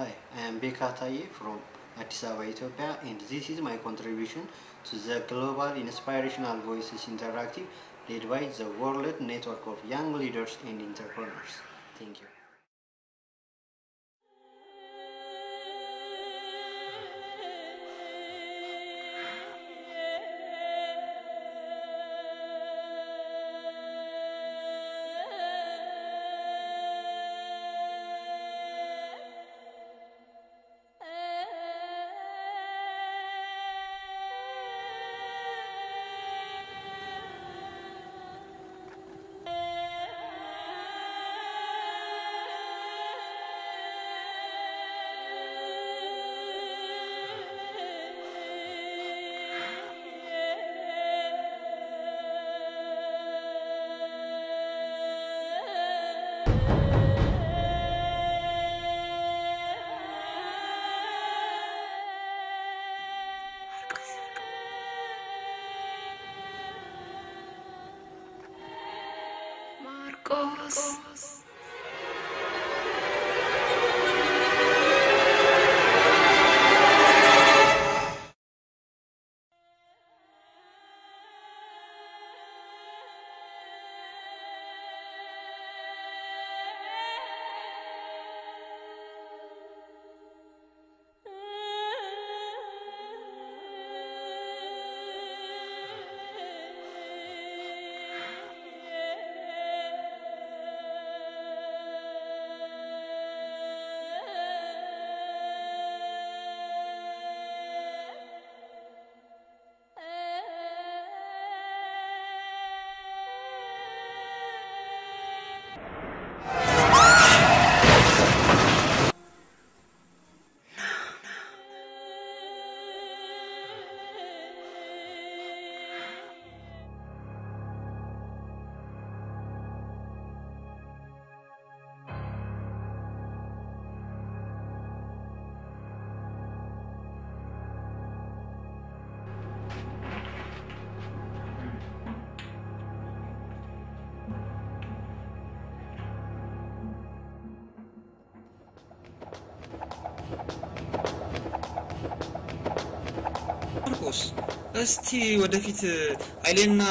Hi, I am Beka Taye from Addis Ababa, Ethiopia, and this is my contribution to the Global Inspirational Voices Interactive led by the World Network of Young Leaders and Entrepreneurs. Thank you. 哦。ማርቆስ እስቲ ወደፊት ኃይሌና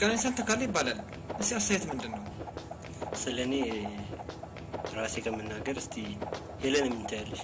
ቀነኒሳን ተካለ ይባላል። እስቲ አስተያየት ምንድን ነው? ስለ እኔ ራሴ ከምናገር እስቲ ሄለን ምን?